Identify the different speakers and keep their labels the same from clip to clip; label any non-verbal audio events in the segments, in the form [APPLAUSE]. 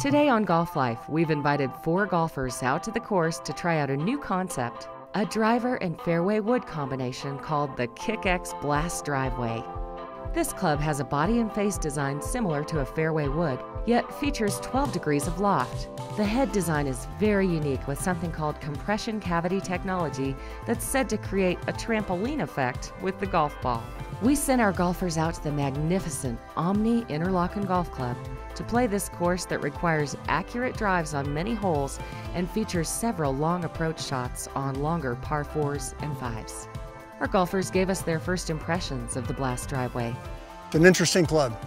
Speaker 1: Today on Golf Life, we've invited four golfers out to the course to try out a new concept a driver and fairway wood combination called the KickX Blast Driveway. This club has a body and face design similar to a fairway wood, yet features 12 degrees of loft. The head design is very unique with something called compression cavity technology that's said to create a trampoline effect with the golf ball. We sent our golfers out to the magnificent Omni Interlocken Golf Club to play this course that requires accurate drives on many holes and features several long approach shots on longer par 4s and 5s. Our golfers gave us their first impressions of the Blast driveway.
Speaker 2: It's an interesting club.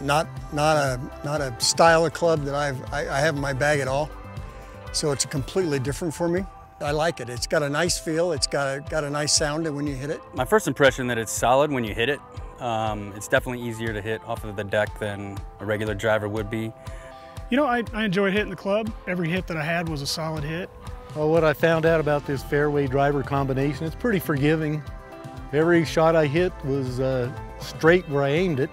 Speaker 2: Not, not, a, not a style of club that I've, I, I have in my bag at all. So it's completely different for me. I like it. It's got a nice feel. It's got a, got a nice sound when you hit it.
Speaker 3: My first impression that it's solid when you hit it. Um, it's definitely easier to hit off of the deck than a regular driver would be.
Speaker 4: You know, I, I enjoyed hitting the club. Every hit that I had was a solid hit.
Speaker 5: Well, what I found out about this fairway driver combination, it's pretty forgiving. Every shot I hit was uh, straight where I aimed it.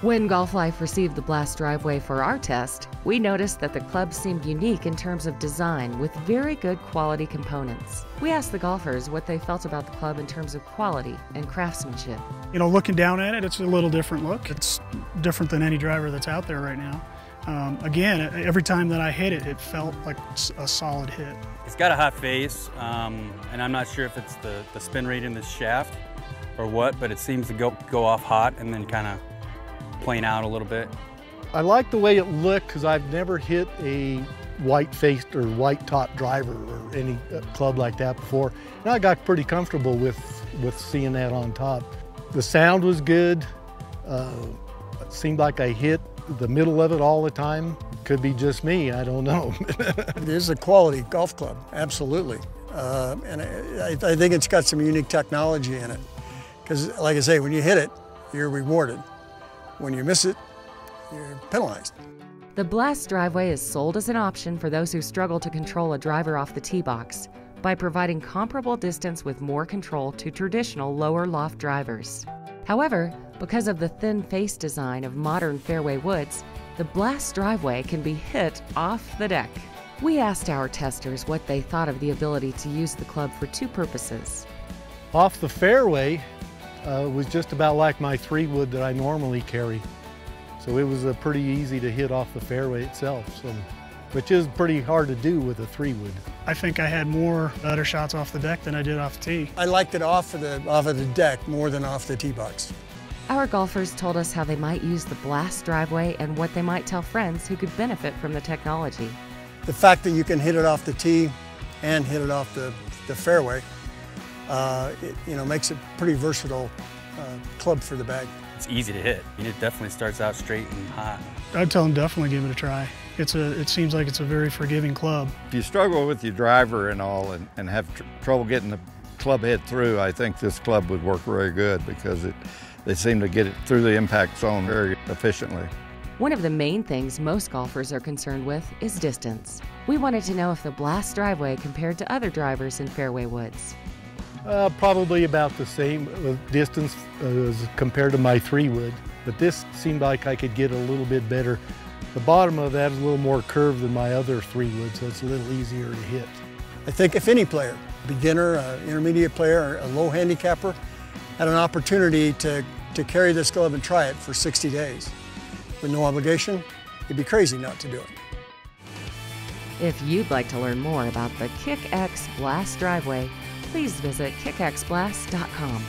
Speaker 1: When Golf Life received the Blast driveway for our test, we noticed that the club seemed unique in terms of design with very good quality components. We asked the golfers what they felt about the club in terms of quality and craftsmanship.
Speaker 4: You know, looking down at it, it's a little different look. It's different than any driver that's out there right now. Um, again, every time that I hit it, it felt like a solid hit.
Speaker 3: It's got a hot face, um, and I'm not sure if it's the, the spin rate in the shaft or what, but it seems to go, go off hot and then kind of plane out a little bit.
Speaker 5: I like the way it looked because I've never hit a white-faced or white-top driver or any uh, club like that before. And I got pretty comfortable with, with seeing that on top. The sound was good. Uh, it seemed like I hit the middle of it all the time. Could be just me, I don't know. [LAUGHS]
Speaker 2: it is a quality golf club, absolutely. Uh, and I, I, think it's got some unique technology in it. Because like I say, when you hit it, you're rewarded. When you miss it, you're penalized.
Speaker 1: The Blast driveway is sold as an option for those who struggle to control a driver off the tee box by providing comparable distance with more control to traditional lower loft drivers. However, because of the thin face design of modern fairway woods, the Blast driveway can be hit off the deck. We asked our testers what they thought of the ability to use the club for two purposes.
Speaker 5: Off the fairway uh, was just about like my three wood that I normally carry. So it was uh, pretty easy to hit off the fairway itself, so, which is pretty hard to do with a three wood.
Speaker 4: I think I had more better shots off the deck than I did off the tee.
Speaker 2: I liked it off of the, off of the deck more than off the tee box.
Speaker 1: Our golfers told us how they might use the Blast driveway and what they might tell friends who could benefit from the technology.
Speaker 2: The fact that you can hit it off the tee and hit it off the, the fairway, uh, it, you know, makes it pretty versatile uh, club for the bag.
Speaker 3: It's easy to hit. It definitely starts out straight and hot.
Speaker 4: I'd tell them definitely give it a try. It's a, it seems like it's a very forgiving club.
Speaker 6: If you struggle with your driver and all and, and have tr trouble getting the club head through, I think this club would work very good because it, they seem to get it through the impact zone very efficiently.
Speaker 1: One of the main things most golfers are concerned with is distance. We wanted to know if the Blast driveway compared to other drivers in fairway woods.
Speaker 5: Uh, probably about the same uh, distance as compared to my three wood, but this seemed like I could get a little bit better. The bottom of that is a little more curved than my other three wood, so it's a little easier to hit.
Speaker 2: I think if any player, beginner, uh, intermediate player, a low handicapper, had an opportunity to to carry this glove and try it for 60 days with no obligation, you'd be crazy not to do it.
Speaker 1: If you'd like to learn more about the KickX Blast driveway, please visit kickxblast.com.